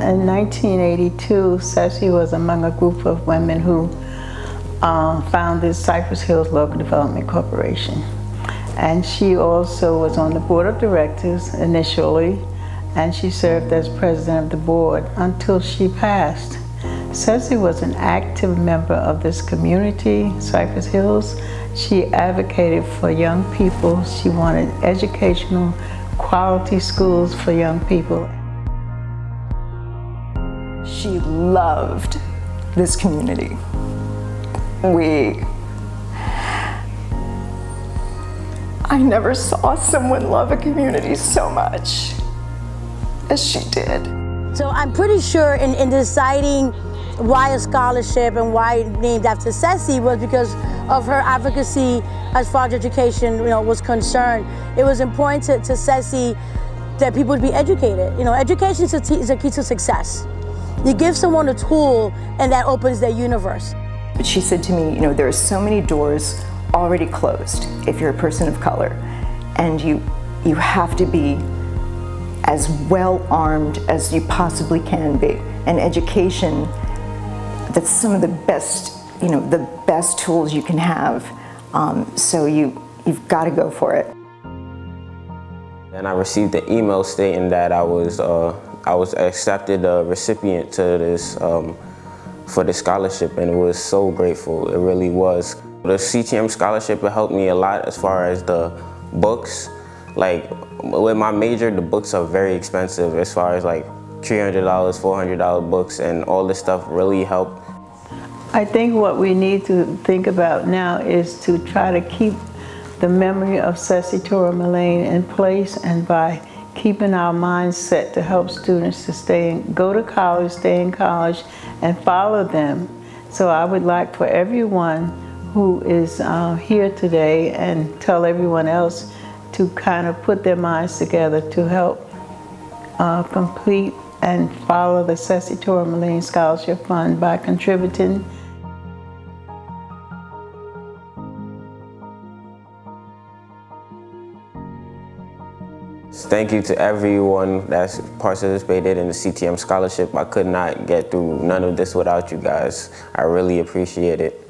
In 1982, Ceci was among a group of women who uh, founded Cypress Hills Local Development Corporation. And she also was on the board of directors initially, and she served as president of the board until she passed. Ceci was an active member of this community, Cypress Hills. She advocated for young people. She wanted educational, quality schools for young people. She loved this community. We I never saw someone love a community so much as she did. So I'm pretty sure in, in deciding why a scholarship and why named after Ceci was because of her advocacy as far as education you know, was concerned. It was important to, to Ceci that people would be educated. You know, education is is a key to success. You give someone a tool and that opens their universe. But she said to me, you know, there are so many doors already closed if you're a person of color. And you, you have to be as well armed as you possibly can be. And education, that's some of the best, you know, the best tools you can have. Um, so you, you've got to go for it. And I received an email stating that I was, uh, I was accepted a recipient to this, um, for the scholarship and was so grateful, it really was. The CTM scholarship helped me a lot as far as the books. Like with my major, the books are very expensive as far as like $300, $400 books and all this stuff really helped. I think what we need to think about now is to try to keep the memory of Ceci Toro Mullane in place and by keeping our minds set to help students to stay in, go to college, stay in college, and follow them. So I would like for everyone who is uh, here today and tell everyone else to kind of put their minds together to help uh, complete and follow the Ceci Toro Mullane Scholarship Fund by contributing Thank you to everyone that's participated in the CTM scholarship. I could not get through none of this without you guys. I really appreciate it.